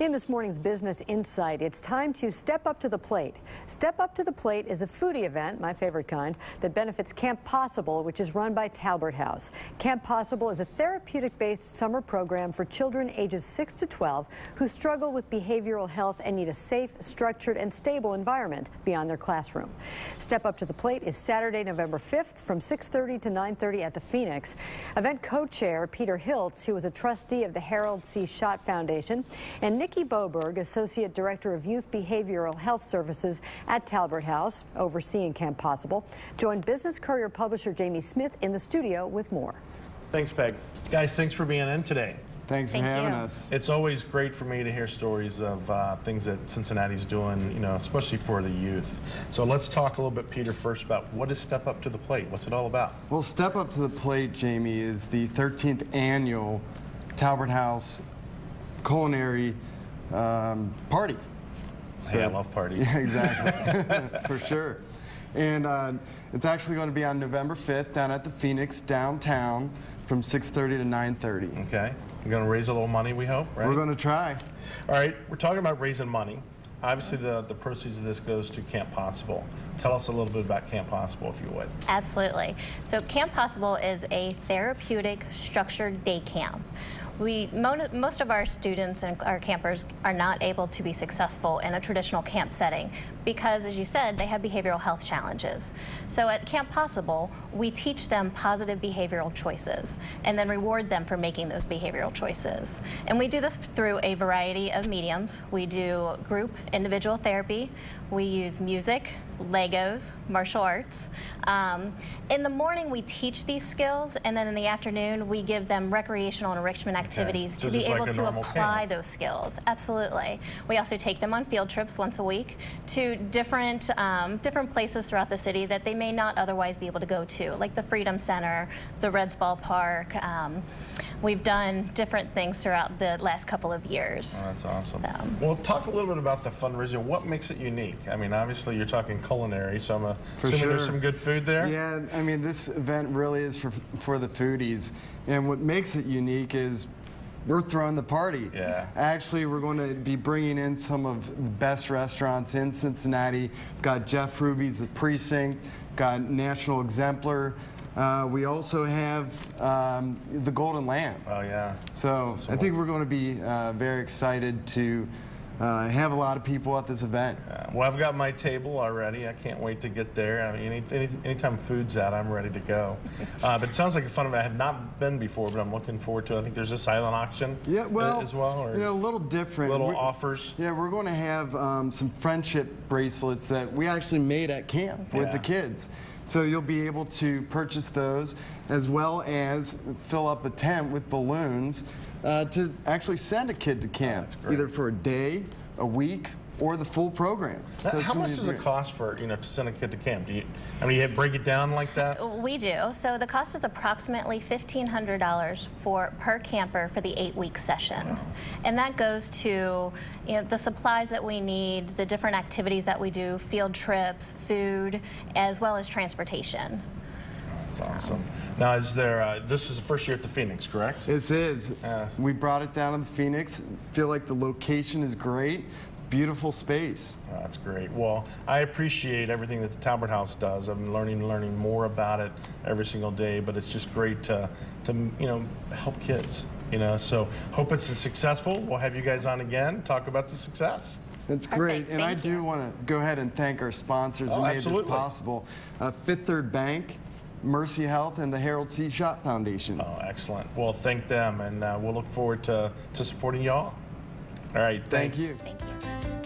In this morning's Business Insight, it's time to step up to the plate. Step Up to the Plate is a foodie event, my favorite kind, that benefits Camp Possible, which is run by Talbert House. Camp Possible is a therapeutic-based summer program for children ages 6 to 12 who struggle with behavioral health and need a safe, structured, and stable environment beyond their classroom. Step Up to the Plate is Saturday, November 5th from 6.30 to 9.30 at the Phoenix. Event co-chair Peter Hiltz, who is a trustee of the Harold C. Schott Foundation, and Nikki Boberg, Associate Director of Youth Behavioral Health Services at Talbert House, overseeing Camp Possible, joined Business Courier publisher Jamie Smith in the studio with more. Thanks, Peg. Guys, thanks for being in today. Thanks for having you. us. It's always great for me to hear stories of uh, things that Cincinnati's doing, you know, especially for the youth. So let's talk a little bit, Peter, first about what is Step Up to the Plate? What's it all about? Well, Step Up to the Plate, Jamie, is the 13th annual Talbert House culinary um, party. hey, I love parties. Yeah, exactly, for sure. And uh, it's actually going to be on November 5th down at the Phoenix downtown from 6:30 to 9:30. Okay. We're going to raise a little money, we hope, right? We're going to try. All right, we're talking about raising money. Obviously, the, the proceeds of this goes to Camp Possible. Tell us a little bit about Camp Possible, if you would. Absolutely. So Camp Possible is a therapeutic structured day camp. We, most of our students and our campers are not able to be successful in a traditional camp setting because, as you said, they have behavioral health challenges. So at Camp Possible, we teach them positive behavioral choices and then reward them for making those behavioral choices. And we do this through a variety of mediums. We do group individual therapy, we use music, Legos, martial arts. Um, in the morning, we teach these skills, and then in the afternoon, we give them recreational and enrichment activities So to be just like able to apply camp. those skills. Absolutely. We also take them on field trips once a week to different um, different places throughout the city that they may not otherwise be able to go to, like the Freedom Center, the Reds Ball Park. Um, we've done different things throughout the last couple of years. Oh, that's awesome. Um, well, talk a little bit about the fundraiser. What makes it unique? I mean, obviously, you're talking culinary, so I'm assuming there's some good food there. Yeah, I mean, this event really is for, for the foodies. And what makes it unique is we're throwing the party. Yeah. Actually, we're going to be bringing in some of the best restaurants in Cincinnati. Got Jeff Ruby's The Precinct, got National Exemplar. Uh, we also have um, the Golden Lamb. Oh, yeah. So So- I think we're going to be uh, very excited to uh, have a lot of people at this event. Uh, well, I've got my table already. I can't wait to get there. I mean, any, any, anytime food's out, I'm ready to go. Uh, but it sounds like a fun event. I have not been before, but I'm looking forward to it. I think there's a silent auction Yeah, uh, well, as well, or you know, a little different. little We're- offers. Yeah, we're going to have um, some friendship bracelets that we actually made at camp with the kids. So you'll be able to purchase those as well as fill up a tent with balloons uh, to actually send a kid to camp, great. either for a day, a week, or the full program. Now, So How much does it cost for you know to send a kid to camp? Do you, I mean, you break it down like that? We do. So the cost is approximately $1,500 for per camper for the eight-week session, and that goes to you know the supplies that we need, the different activities that we do, field trips, food, as well as transportation. That's awesome. Now, is there? Uh, this is the first year at the Phoenix, correct? This is. Yes. We brought it down to the Phoenix. Feel like the location is great. Beautiful space. Oh, That's great. Well, I appreciate everything that the Talbert House does. I'm learning learning more about it every single day, but it's just great to, to you know, help kids. You know, so hope it's a successful. We'll have you guys on again, talk about the success. That's Perfect. great. And I do you. want to go ahead and thank our sponsors Oh, who made absolutely. this possible. Uh, Fifth Third Bank, Mercy Health, and the Harold C. Schott Foundation. Oh, excellent. Well, thank them, and uh, we'll look forward to, to supporting y'all. All right. Thanks. Thank you. Thank you.